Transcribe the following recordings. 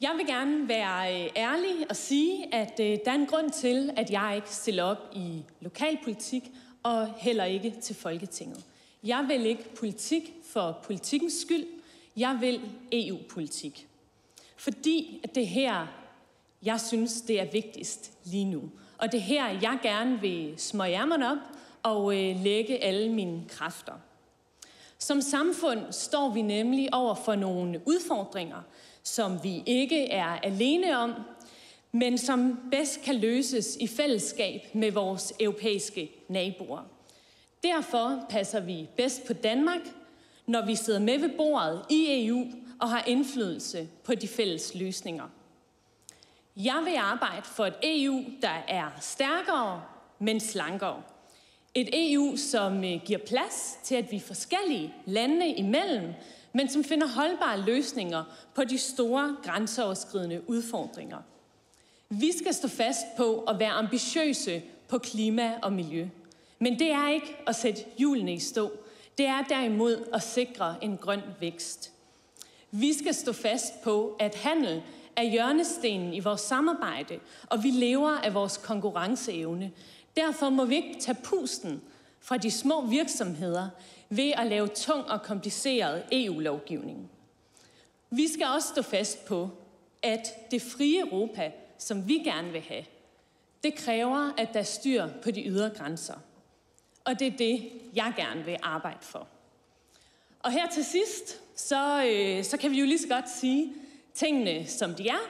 Jeg vil gerne være øh, ærlig og sige, at øh, der er en grund til, at jeg ikke stiller op i lokalpolitik og heller ikke til Folketinget. Jeg vil ikke politik for politikens skyld. Jeg vil EU-politik. Fordi at det her, jeg synes, det er vigtigst lige nu. Og det her, jeg gerne vil smøge ærmerne op og øh, lægge alle mine kræfter. Som samfund står vi nemlig over for nogle udfordringer, som vi ikke er alene om, men som bedst kan løses i fællesskab med vores europæiske naboer. Derfor passer vi bedst på Danmark, når vi sidder med ved bordet i EU og har indflydelse på de fælles løsninger. Jeg vil arbejde for et EU, der er stærkere, men slankere. Et EU, som øh, giver plads til, at vi forskellige lande imellem, men som finder holdbare løsninger på de store grænseoverskridende udfordringer. Vi skal stå fast på at være ambitiøse på klima og miljø. Men det er ikke at sætte hjulene i stå. Det er derimod at sikre en grøn vækst. Vi skal stå fast på, at handel er hjørnestenen i vores samarbejde, og vi lever af vores konkurrenceevne. Derfor må vi ikke tage pusten fra de små virksomheder ved at lave tung og kompliceret EU-lovgivning. Vi skal også stå fast på, at det frie Europa, som vi gerne vil have, det kræver, at der er styr på de ydre grænser. Og det er det, jeg gerne vil arbejde for. Og her til sidst, så, øh, så kan vi jo lige så godt sige tingene, som de er.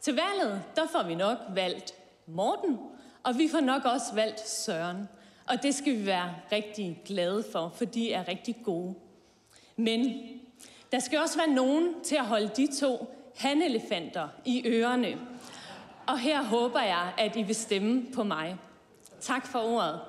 Til valget, der får vi nok valgt Morten, og vi får nok også valgt Søren. Og det skal vi være rigtig glade for, for de er rigtig gode. Men der skal også være nogen til at holde de to handelefanter i ørerne. Og her håber jeg, at I vil stemme på mig. Tak for ordet.